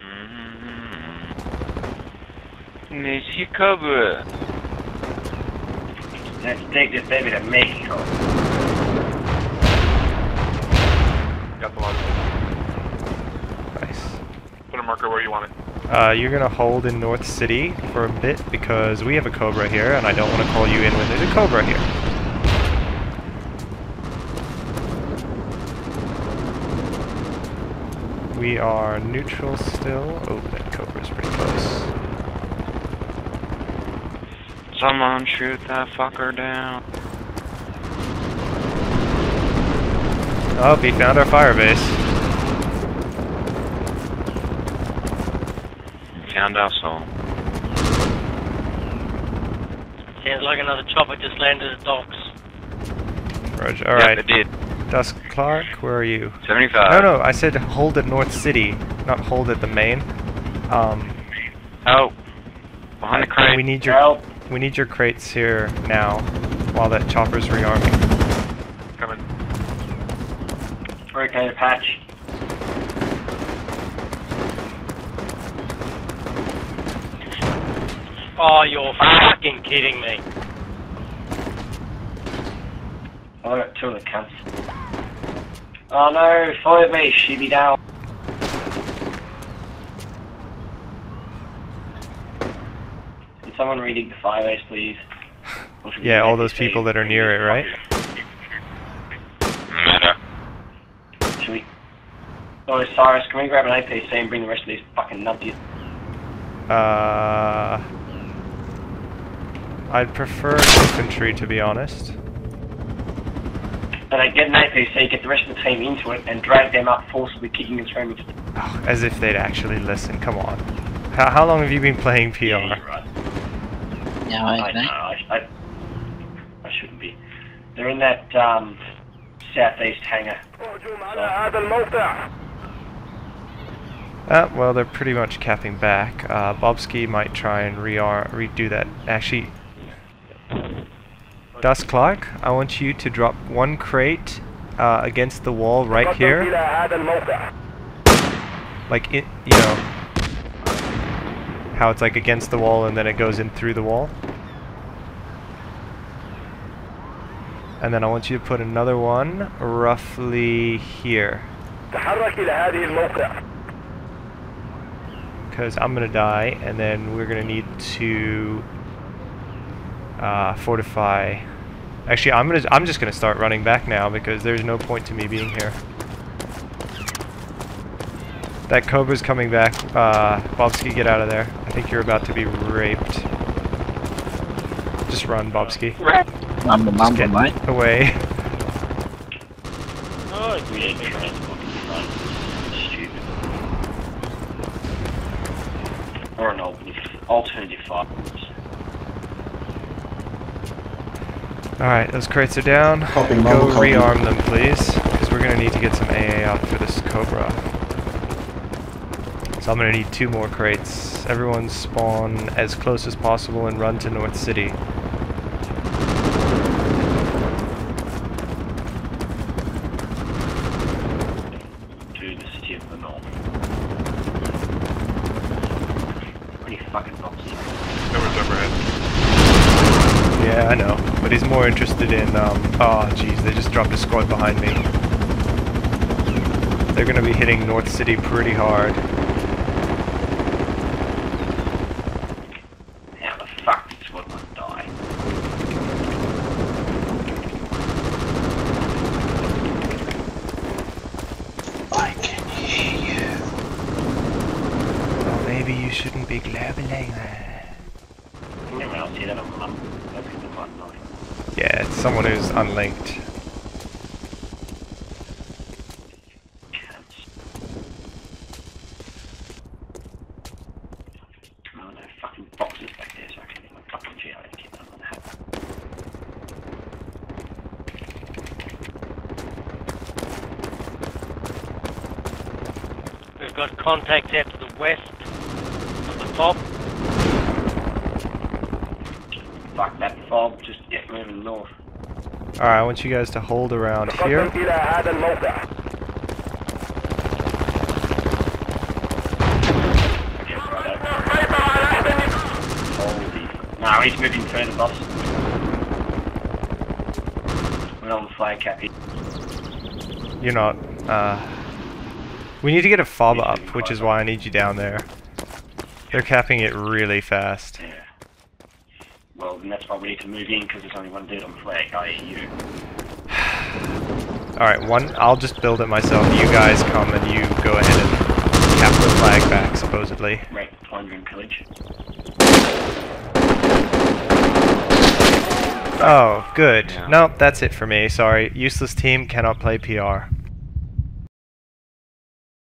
Mm-hmm. Mexico. Let's take this baby to Mexico. Got the logic. Nice. Put a marker where you want it. Uh, you're gonna hold in North City for a bit because we have a Cobra here, and I don't want to call you in when there's a Cobra here. We are neutral still. Oh, that Cobra's pretty close. Someone shoot that fucker down. Oh, he found our fire base. Found our soul. Sounds like another chopper just landed at docks. Roger. Yep, Alright. it did. Dusk Clark, where are you? 75. No, no, I said hold at North City, not hold at the main. Um, Oh. Behind the crate. we need your Help. we need your crates here now, while that chopper's rearming. Coming. Hurricane patch. Oh, you're fucking kidding me. Oh, I got two of the cunts. Oh no, follow me, shibby down. Can someone redig the fire base, please? Or should we Yeah, all those people that are near it, right? Meta. Should we? Oh, Psyrus, can we grab an APC and bring the rest of these fucking nutties? Uh, I'd prefer infantry, to be honest. And I get an APC, get the rest of the team into it, and drag them up forcibly kicking and screaming. Oh, as if they'd actually listen. Come on. How, how long have you been playing PR? Yeah, you're right. Yeah, I I know. I, I, I shouldn't be. They're in that um, southeast hangar. Uh, well, they're pretty much capping back. Uh, Bobsky might try and re redo that. Actually, Dusk Clark, I want you to drop one crate uh, against the wall right here. Like, it, you know, how it's like against the wall and then it goes in through the wall. And then I want you to put another one roughly here. Because I'm gonna die, and then we're gonna need to uh, fortify. Actually, I'm gonna I'm just gonna start running back now because there's no point to me being here. That Cobra's coming back. Uh, Bobsky, get out of there. I think you're about to be raped. Just run, Bobsky. Mumble, Just mumble, get mate. away. Oh, we ain't transport run. Stupid. Or an alternative, alternative fire. Alright, those crates are down. Copy, Go rearm them, please, because we're going to need to get some AA out for this Cobra. So I'm going to need two more crates. Everyone spawn as close as possible and run to North City. to the city of the north. Pretty fucking boxy. Cobra's overhead. Yeah, I know, but he's more interested in, um, oh jeez, they just dropped a squad behind me. They're going to be hitting North City pretty hard. How the fuck did squad not die? I can hear you. Well, maybe you shouldn't be glabbling that. Anyone else hear that? I'm, I'm hoping the button off. Yeah, it's someone who's unlinked. Cunts. Oh no, boxes back there so I can get my fucking GI kit on the hat. We've got contacts out to the west of the top. like that before, just get moving north. Alright, I want you guys to hold around here. Now he's moving further, boss. We're on the fire cap. You're not. Uh, we need to get a fob up, which is why I need you down there. They're capping it really fast. Yeah. Well, then that's why we need to move in because there's only one dude on the flag, i.e. you. Alright, one. I'll just build it myself. You guys come and you go ahead and cap the flag back, supposedly. Right, plunder and pillage. Oh, good. Yeah. Nope, that's it for me. Sorry. Useless team cannot play PR.